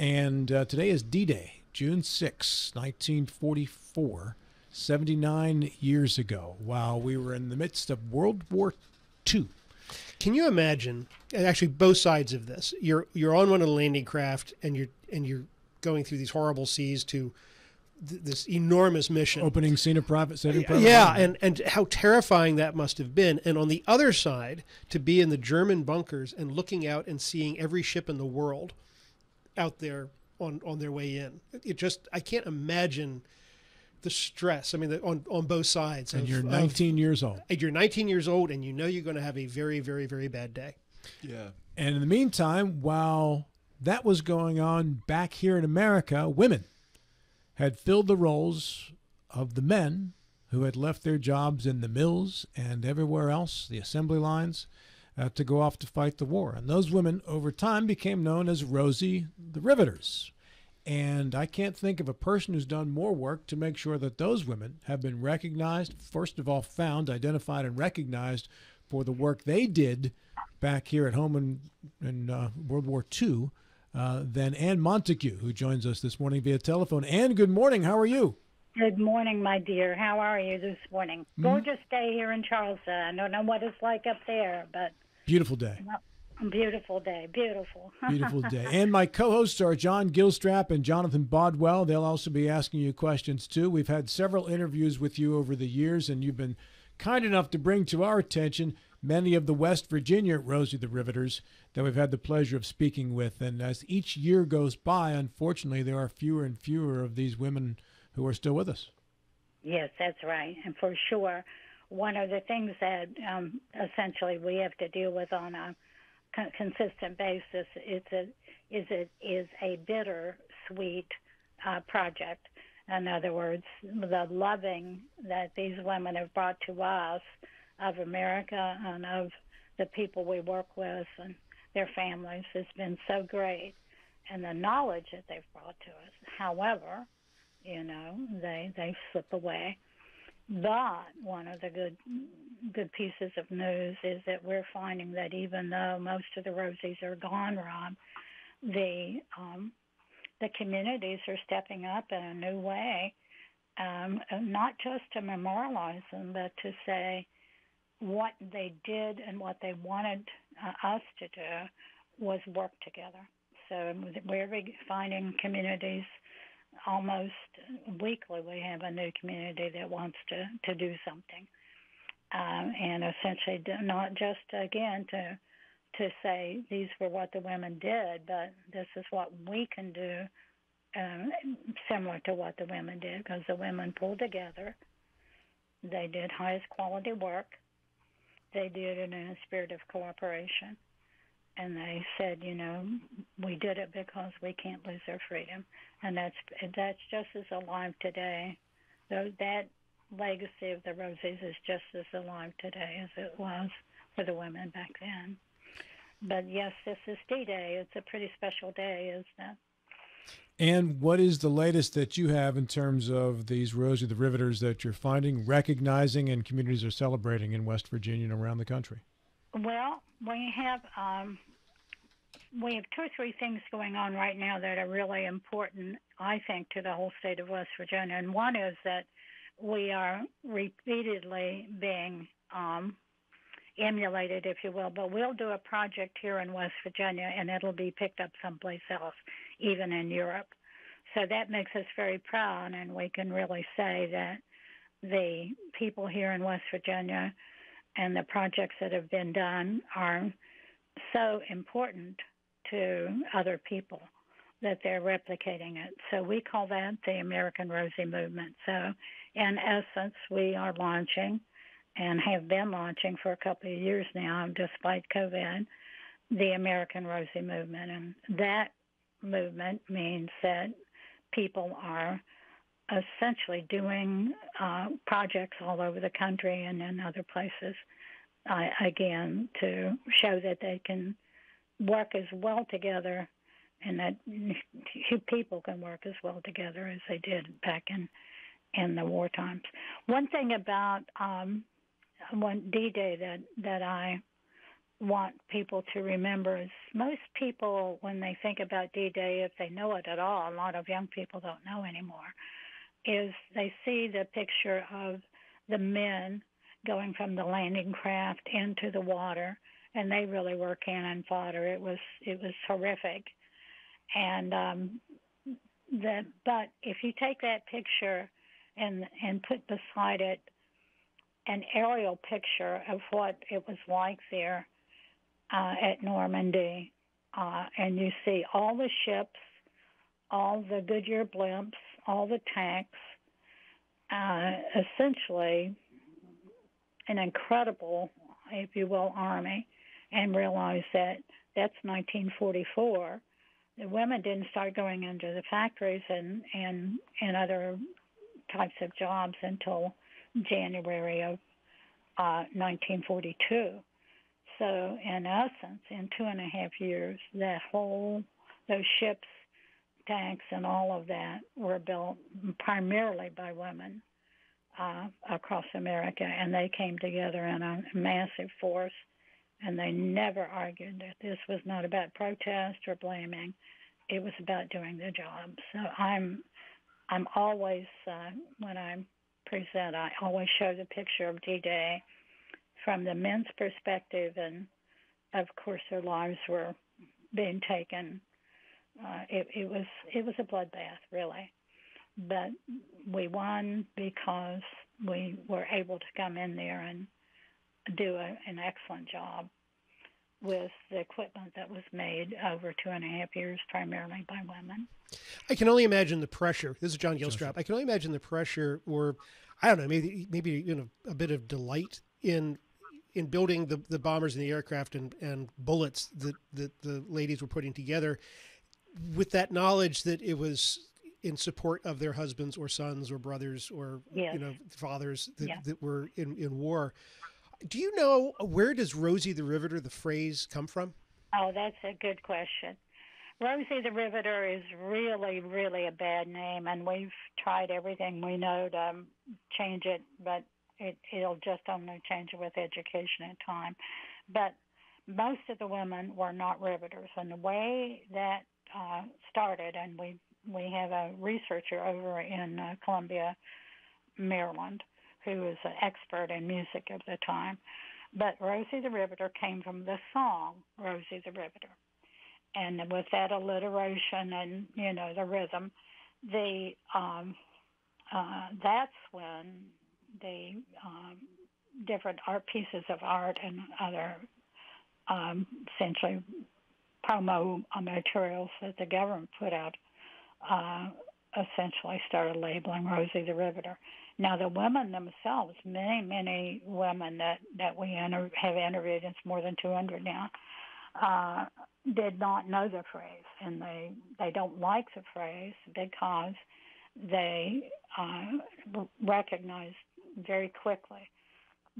And uh, today is D Day, June 6, 1944, 79 years ago, while we were in the midst of World War II. Can you imagine? And actually, both sides of this. You're you're on one of the landing craft, and you're and you're going through these horrible seas to th- this enormous mission. Opening scene of Private Saving Private Yeah, and and how terrifying that must have been. And on the other side, to be in the German bunkers and looking out and seeing every ship in the world out there on on their way in. It just I can't imagine the stress. I mean, the, on on both sides. and of- you're of- 19 years old. and you're 19 years old, and you know you're going to have a very, very, very bad day. Yeah. And in the meantime, while that was going on back here in America, women had filled the roles of the men who had left their jobs in the mills and everywhere else, the assembly lines, uh, to go off to fight the war. And those women, over time, became known as Rosie the Riveters. And I can't think of a person who's done more work to make sure that those women have been recognized, first of all, found, identified, and recognized for the work they did back here at home in, in uh, World War II uh, than Anne Montague, who joins us this morning via telephone. Anne, good morning. How are you? Good morning, my dear. How are you this morning? Gorgeous day here in Charleston. I don't know what it's like up there, but Beautiful day. beautiful day. Beautiful. Beautiful day. And my co hosts are John Gilstrap and Jonathan Bodwell. They'll also be asking you questions too. We've had several interviews with you over the years, and you've been kind enough to bring to our attention many of the West Virginia Rosie the Riveters that we've had the pleasure of speaking with. And as each year goes by, unfortunately, there are fewer and fewer of these women who are still with us. yes, that's right. And for sure, one of the things that um, essentially we have to deal with on a con- consistent basis is a, is a, is a bitter sweet uh, project. In other words, the loving that these women have brought to us of America and of the people we work with and their families has been so great, and the knowledge that they've brought to us. However, you know, they they slip away. But one of the good good pieces of news is that we're finding that even though most of the rosies are gone, Rob, the um, the communities are stepping up in a new way, um, not just to memorialize them, but to say what they did and what they wanted uh, us to do was work together. So we're finding communities almost weekly. We have a new community that wants to to do something, um, and essentially not just again to to say these were what the women did, but this is what we can do, um, similar to what the women did, because the women pulled together. They did highest quality work. They did it in a spirit of cooperation. And they said, you know, we did it because we can't lose our freedom, and that's that's just as alive today. Though that legacy of the Rosies is just as alive today as it was for the women back then. But yes, this is D-Day. It's a pretty special day, isn't it? And what is the latest that you have in terms of these Rosie the Riveters that you're finding, recognizing, and communities are celebrating in West Virginia and around the country? Well, we have um, we have two or three things going on right now that are really important, I think, to the whole state of West Virginia. And one is that we are repeatedly being um, emulated, if you will. But we'll do a project here in West Virginia, and it'll be picked up someplace else, even in Europe. So that makes us very proud, and we can really say that the people here in West Virginia and the projects that have been done are so important to other people that they're replicating it. So we call that the American Rosie Movement. So in essence, we are launching and have been launching for a couple of years now, despite COVID, the American Rosie Movement. And that movement means that people are essentially doing uh, projects all over the country and in other places, uh, again, to show that they can work as well together and that people can work as well together as they did back in in the war times. One thing about um, one D-Day that that I want people to remember is most people, when they think about D-Day, if they know it at all, a lot of young people don't know anymore, is they see the picture of the men going from the landing craft into the water, and they really were cannon fodder. It was it was horrific, and um, the but if you take that picture and and put beside it an aerial picture of what it was like there uh, at Normandy, uh, and you see all the ships, all the Goodyear blimps, all the tanks, uh, essentially an incredible, if you will, army, and realize that that's 1944. The women didn't start going into the factories and and and other types of jobs until January of uh, 1942. So, in essence, in two and a half years, that whole those ships, tanks, and all of that were built primarily by women uh, across America, and they came together in a massive force. And they never argued that this was not about protest or blaming; it was about doing their job. So I'm, I'm always uh, when I present, I always show the picture of D-Day from the men's perspective, and of course their lives were being taken. Uh, it, it was it was a bloodbath, really, but we won because we were able to come in there and do a, an excellent job with the equipment that was made over two and a half years, primarily by women. I can only imagine the pressure. This is John Gilstrap. I can only imagine the pressure, or I don't know, maybe maybe you know a bit of delight in in building the, the bombers and the aircraft and, and bullets that, that the ladies were putting together with that knowledge that it was in support of their husbands or sons or brothers or yes. you know fathers that, yeah. that were in, in war do you know where does rosie the riveter the phrase come from oh that's a good question rosie the riveter is really really a bad name and we've tried everything we know to change it but it, it'll just only change with education and time. But most of the women were not riveters, and the way that uh, started, and we we have a researcher over in uh, Columbia, Maryland, who is an expert in music of the time. But Rosie the Riveter came from the song Rosie the Riveter, and with that alliteration and you know the rhythm, the um, uh, that's when the um, different art pieces of art and other um, essentially promo materials that the government put out uh, essentially started labeling Rosie the Riveter. Now the women themselves, many many women that that we have interviewed, it's more than 200 now, uh, did not know the phrase, and they they don't like the phrase because they uh, recognize very quickly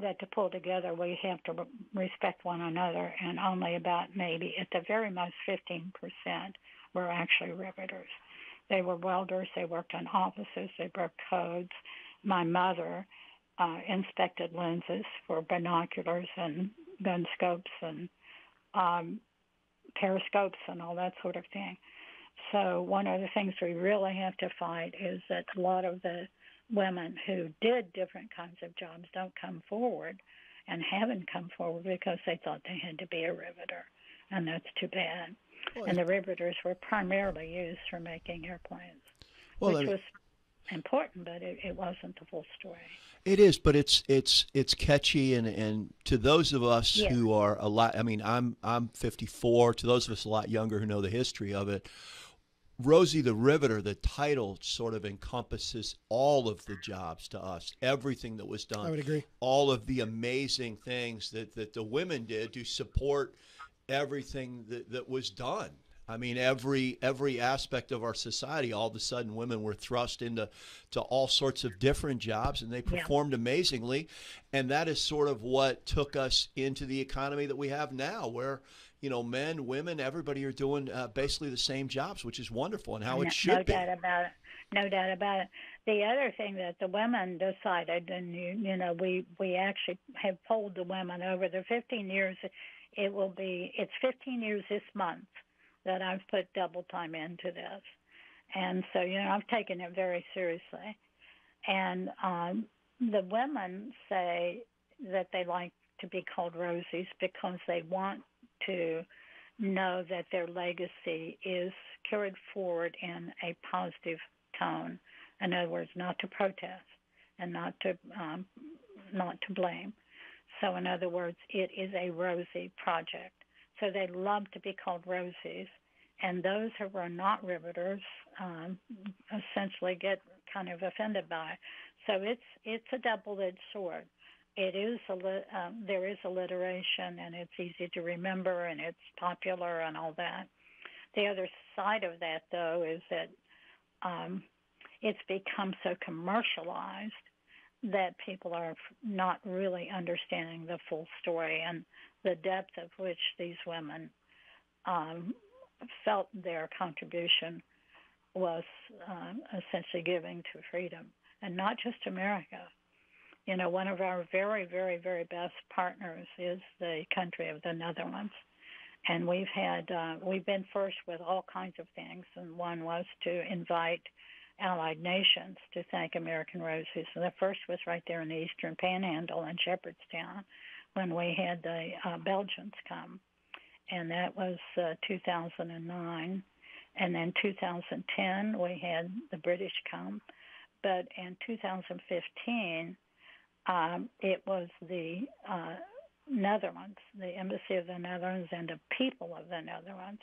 that to pull together we have to respect one another and only about maybe at the very most 15% were actually riveters. They were welders, they worked in offices, they broke codes. My mother uh, inspected lenses for binoculars and gun scopes and um, periscopes and all that sort of thing. So one of the things we really have to fight is that a lot of the women who did different kinds of jobs don't come forward and haven't come forward because they thought they had to be a riveter, and that's too bad. Well, and the riveters were primarily used for making airplanes, well, which was important, but it, it wasn't the full story. It is, but it's it's it's catchy, and and to those of us yes. who are a lot. I mean, I'm I'm 54. To those of us a lot younger who know the history of it, Rosie the Riveter, the title sort of encompasses all of the jobs to us, everything that was done. I would agree. All of the amazing things that, that the women did to support everything that, that was done. I mean, every every aspect of our society, all of a sudden, women were thrust into to all sorts of different jobs, and they performed yeah. amazingly. And that is sort of what took us into the economy that we have now, where you know, men, women, everybody are doing uh, basically the same jobs, which is wonderful and how no, it should no be. No doubt about it. No doubt about it. The other thing that the women decided, and you, you know, we we actually have polled the women over the 15 years it will be. It's 15 years this month that I've put double time into this, and so you know I've taken it very seriously. And um, the women say that they like to be called Rosies because they want to know that their legacy is carried forward in a positive tone. In other words, not to protest and not to um, not to blame. So, in other words, it is a Rosie project. So they love to be called Rosies, and those who are not riveters um, essentially get kind of offended by. It. So it's it's a double-edged sword. It is a um, there is alliteration, and it's easy to remember, and it's popular, and all that. The other side of that, though, is that um, it's become so commercialized that people are not really understanding the full story and the depth of which these women um, felt their contribution was uh, essentially giving to freedom, and not just America. You know, one of our very, very, very best partners is the country of the Netherlands, and we've had uh, we've been first with all kinds of things, and one was to invite allied nations to thank American Roses. And the first was right there in the Eastern Panhandle in Shepherdstown when we had the uh, Belgians come, and that was uh, 2009. And then 2010 we had the British come, but in 2015 um, it was the uh, Netherlands, the Embassy of the Netherlands, and the people of the Netherlands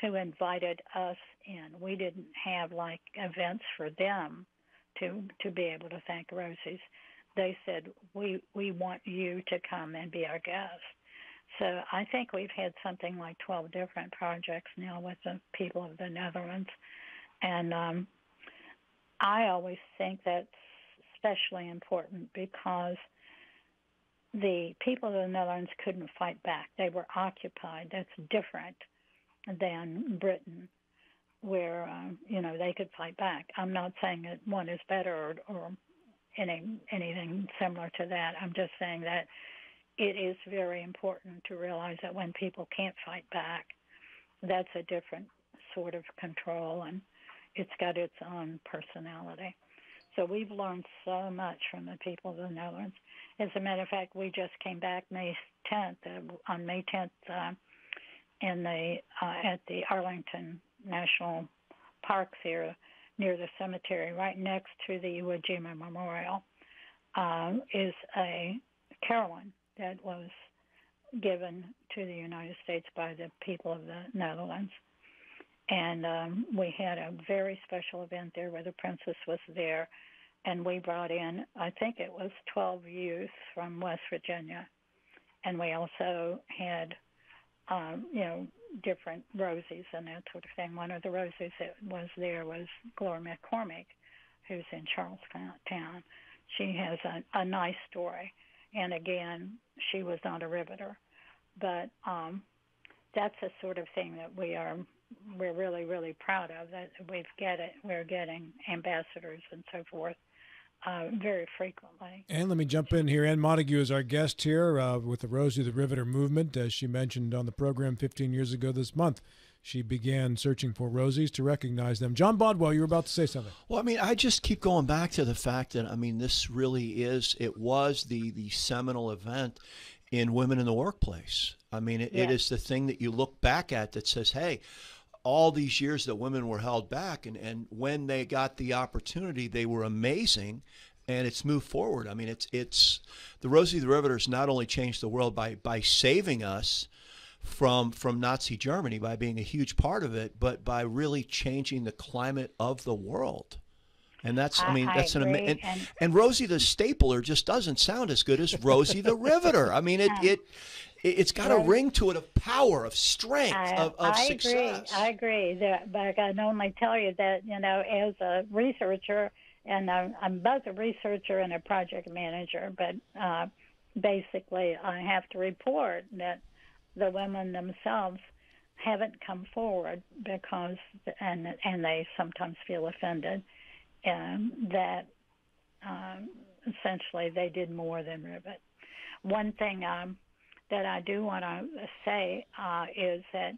who invited us in. We didn't have like events for them to to be able to thank Rosies. They said we we want you to come and be our guest. So I think we've had something like 12 different projects now with the people of the Netherlands, and um, I always think that's especially important because the people of the Netherlands couldn't fight back. They were occupied. That's different than Britain, where uh, you know they could fight back. I'm not saying that one is better or, or any anything similar to that. I'm just saying that it is very important to realize that when people can't fight back, that's a different sort of control, and it's got its own personality. So we've learned so much from the people of the Netherlands. As a matter of fact, we just came back May 10th. Uh, on May 10th, uh, in the uh, at the Arlington National Park here near the cemetery, right next to the Iwo Jima Memorial, um, is a carillon that was given to the United States by the people of the Netherlands. And um, we had a very special event there where the princess was there. And we brought in, I think it was 12 youth from West Virginia. And we also had um, you know, different Rosies and that sort of thing. One of the Rosies that was there was Gloria McCormick, who's in Charlestown. She has a, a nice story, and again, she was not a riveter, but um, that's the sort of thing that we are we're really really proud of that we've get it we're getting ambassadors and so forth uh, very frequently. And let me jump in here. Anne Montague is our guest here uh, with the Rosie the Riveter movement. As she mentioned on the program 15 years ago this month, she began searching for Rosies to recognize them. John Bodwell, you were about to say something. Well, I mean, I just keep going back to the fact that, I mean, this really is, it was the, the seminal event in women in the workplace. I mean, it, it is the thing that you look back at that says, hey, all these years that women were held back and, and when they got the opportunity they were amazing and it's moved forward i mean it's it's the rosie the riveters not only changed the world by by saving us from from nazi germany by being a huge part of it but by really changing the climate of the world and that's, I, I mean, that's I an amazing. And, and, Rosie the Stapler just doesn't sound as good as Rosie the Riveter. I mean, it, it, it's got a ring to it of power, of strength, I, of, of I success. agree. I agree. That, but I can only tell you that you know, as a researcher, and I'm, I'm both a researcher and a project manager, but uh, basically, I have to report that the women themselves haven't come forward because, and and they sometimes feel offended, and that um, essentially they did more than rivet. One thing um, that I do want to say uh, is that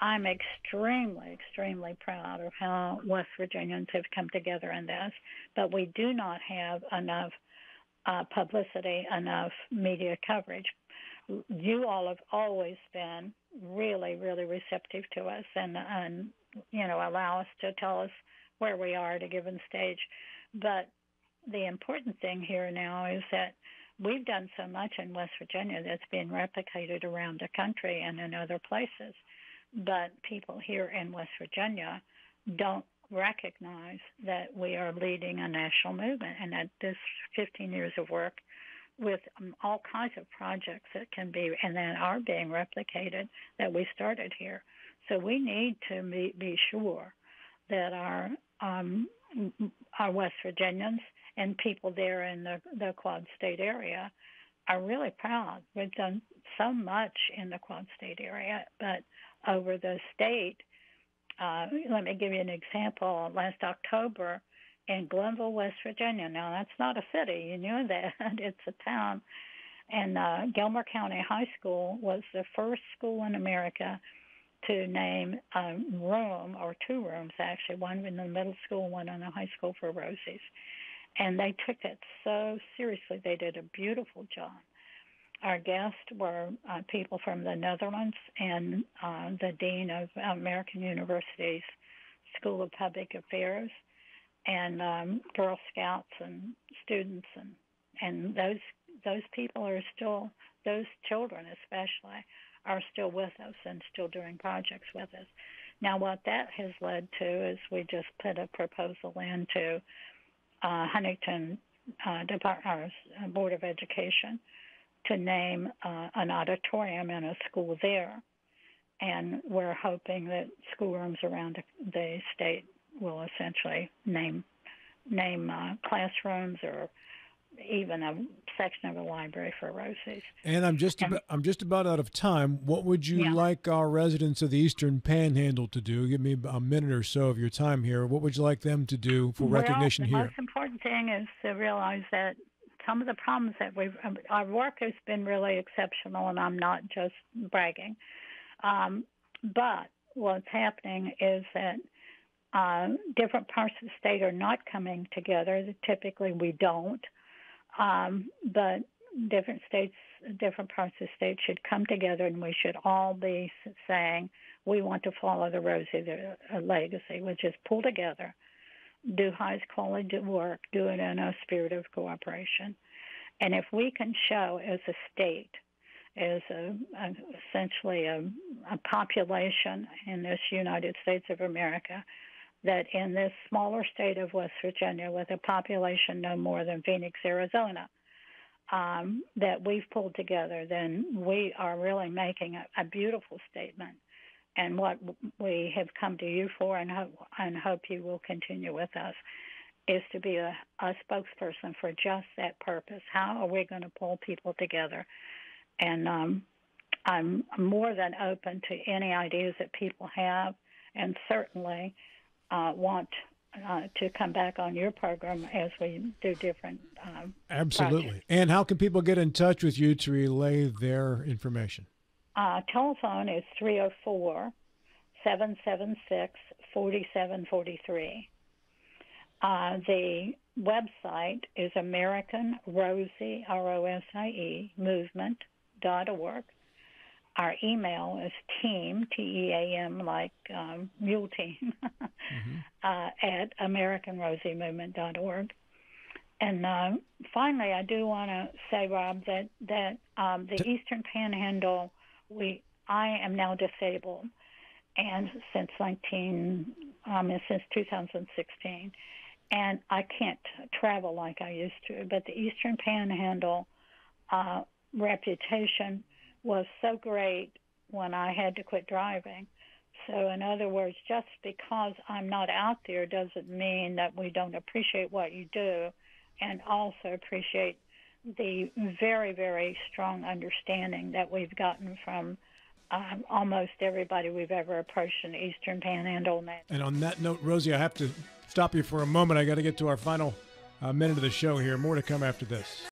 I'm extremely, extremely proud of how West Virginians have come together in this, but we do not have enough uh, publicity, enough media coverage. You all have always been really, really receptive to us and, and you know, allow us to tell us where we are at a given stage. But the important thing here now is that we've done so much in West Virginia that's being replicated around the country and in other places. But people here in West Virginia don't recognize that we are leading a national movement and that this 15 years of work with um, all kinds of projects that can be and that are being replicated that we started here. So we need to be, be sure that our um, our West Virginians and people there in the, the Quad State area are really proud. We've done so much in the Quad State area, but over the state, uh, let me give you an example. Last October in Glenville, West Virginia. Now that's not a city, you knew that. it's a town. And uh, Gilmer County High School was the first school in America to name a room or two rooms actually, one in the middle school, one in the high school for Rosie's. And they took it so seriously. They did a beautiful job. Our guests were uh, people from the Netherlands and uh, the Dean of American University's School of Public Affairs and um, Girl Scouts and students and and those those people are still those children especially are still with us and still doing projects with us. Now, what that has led to is we just put a proposal into uh, Huntington uh, Department uh, Board of Education to name uh, an auditorium in a school there, and we're hoping that schoolrooms around the state will essentially name name uh, classrooms or even a section of a library for Rosie's. And I'm just about, I'm just about out of time. What would you yeah. like our residents of the Eastern Panhandle to do? Give me a minute or so of your time here. What would you like them to do for well, recognition the here? The most important thing is to realize that some of the problems that we've um, our work has been really exceptional, and I'm not just bragging. Um, but what's happening is that uh, different parts of the state are not coming together. Typically, we don't. Um, but different states, different parts of the state should come together, and we should all be saying we want to follow the Rosie the, uh, legacy, which is pull together, do highest quality work, do it in a spirit of cooperation, and if we can show as a state, as a, a essentially a, a population in this United States of America that in this smaller state of West Virginia, with a population no more than Phoenix, Arizona, um, that we've pulled together, then we are really making a, a, beautiful statement. And what we have come to you for, and hope, and hope you will continue with us, is to be a, a spokesperson for just that purpose. How are we going to pull people together? And um, I'm more than open to any ideas that people have, and certainly uh, want uh, to come back on your program as we do different. Um, Absolutely. Projects. And how can people get in touch with you to relay their information? Uh, telephone is 304 776 4743. Uh, the website is American Rosie, R O S I E, movement.org. Our email is team, T E A M, like um, mule team, mm-hmm. uh, at AmericanRosieMovement.org. And uh, finally, I do want to say, Rob, that that um, the Eastern Panhandle, we I am now disabled, and since 19, um, since 2016, and I can't travel like I used to. But the Eastern Panhandle uh, reputation was so great when I had to quit driving. So, in other words, just because I'm not out there doesn't mean that we don't appreciate what you do and also appreciate the very, very strong understanding that we've gotten from um, almost everybody we've ever approached in Eastern Panhandle. And on that note, Rosie, I have to stop you for a moment. I got to get to our final uh, minute of the show here. More to come after this.